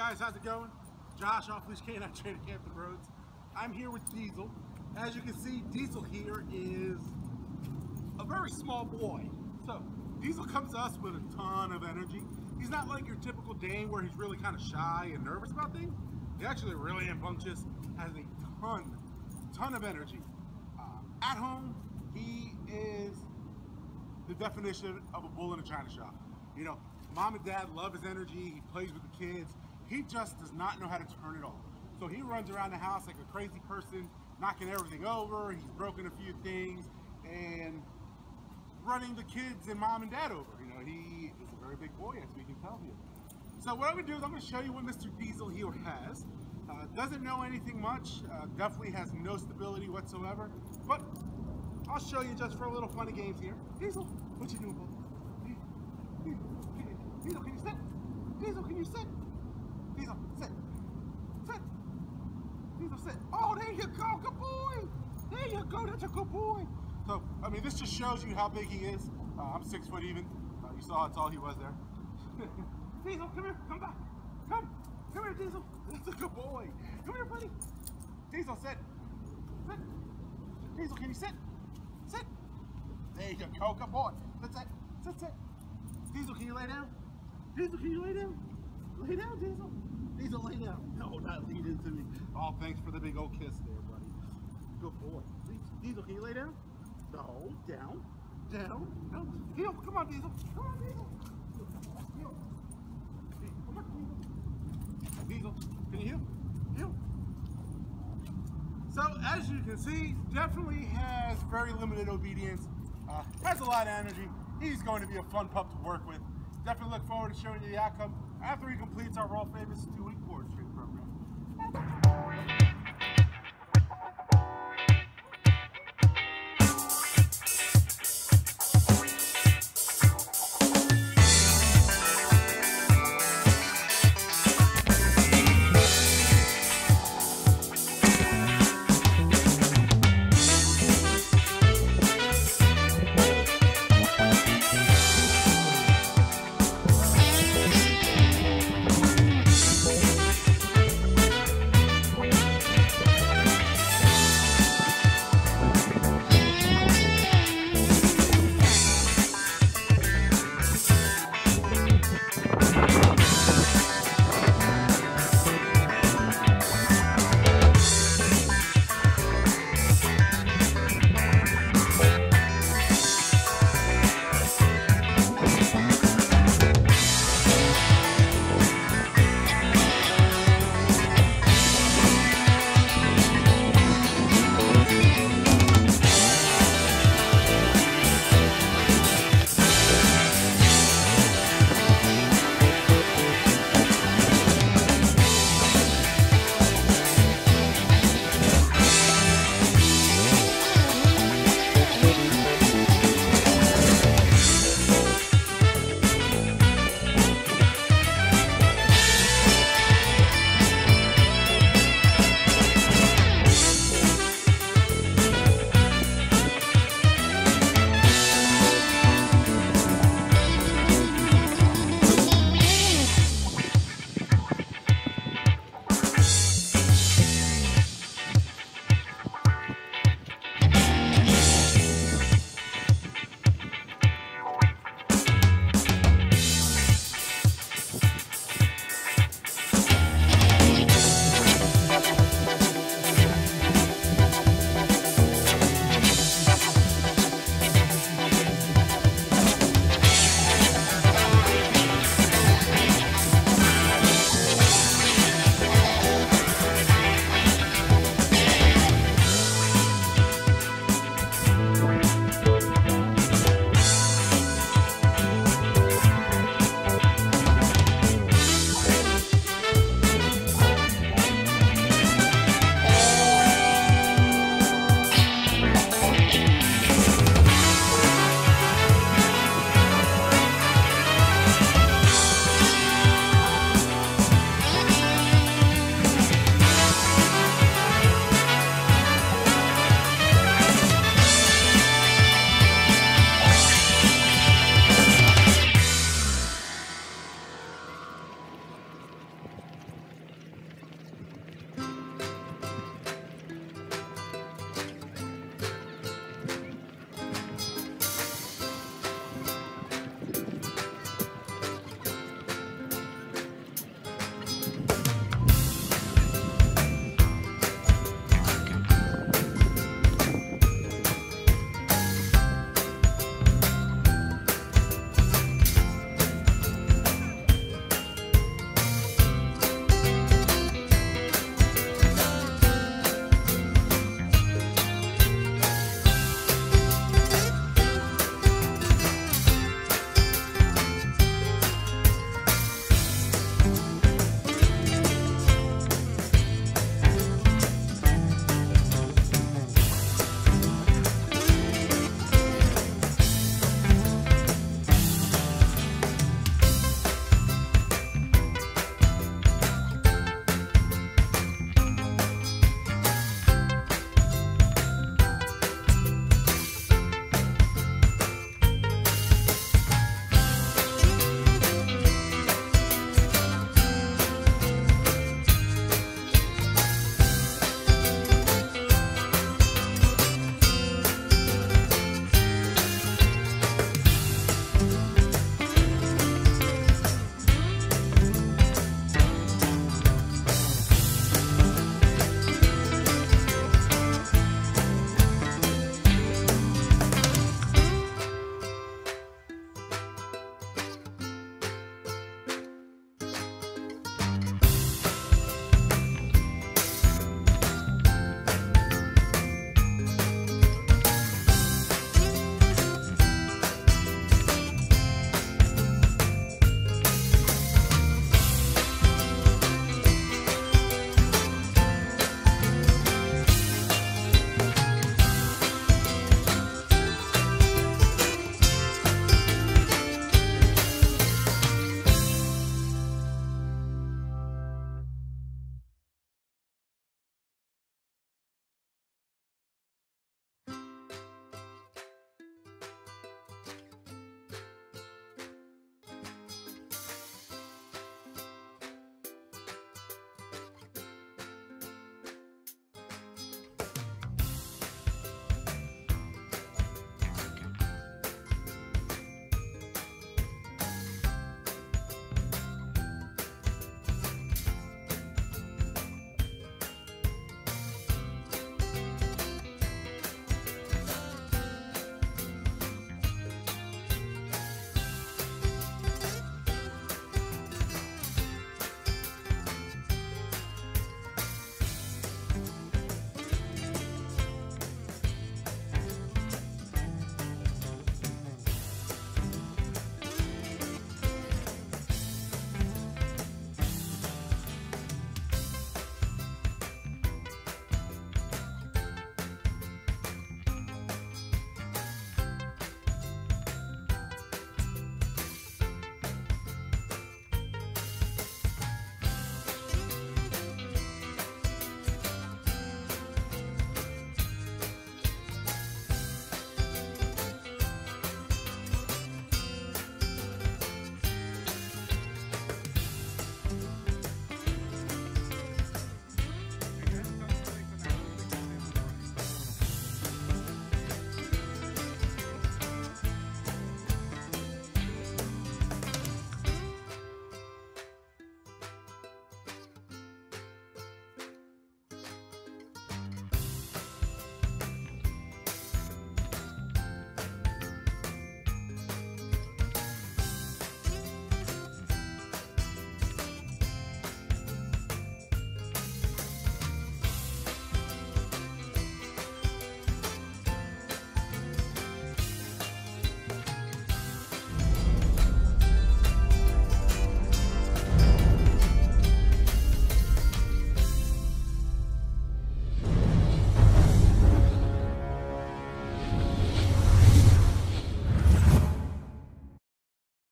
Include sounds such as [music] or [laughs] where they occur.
guys, how's it going? Josh, off leash canine [laughs] trainer Hampton Roads. I'm here with Diesel. As you can see, Diesel here is a very small boy. So, Diesel comes to us with a ton of energy. He's not like your typical Dane where he's really kind of shy and nervous about things. He's actually really rambunctious, has a ton, ton of energy. Uh, at home, he is the definition of a bull in a china shop. You know, mom and dad love his energy. He plays with the kids. He just does not know how to turn it on. So he runs around the house like a crazy person, knocking everything over. He's broken a few things and running the kids and mom and dad over. You know, he is a very big boy, as we can tell here. So what I'm gonna do is I'm gonna show you what Mr. Diesel here has. Uh, doesn't know anything much, uh, definitely has no stability whatsoever, but I'll show you just for a little funny games here. Diesel, what you doing? Diesel, can you sit? Diesel, can you sit? Diesel, sit. Sit. Diesel, sit. Oh, there you go, good boy. There you go, that's a good boy. So, I mean, this just shows you how big he is. Uh, I'm six foot even. Uh, you saw how tall he was there. [laughs] Diesel, come here, come back. Come, come here, Diesel. That's a good boy. Come here, buddy. Diesel, sit. Sit. Diesel, can you sit? Sit. There you go, good boy. That's it. That's it. Diesel, can you lay down? Diesel, can you lay down? Lay down, Diesel. Diesel, lay down. No, not lead into me. Oh, thanks for the big old kiss there, buddy. Good boy. Diesel, can you lay down? No, down, down, no. Come on, Diesel. Come on, Diesel. Heel. Come on, Diesel. Diesel, can you heel? Heel. So, as you can see, definitely has very limited obedience, uh, has a lot of energy. He's going to be a fun pup to work with. Definitely look forward to showing you the outcome after he completes our world famous two-week course.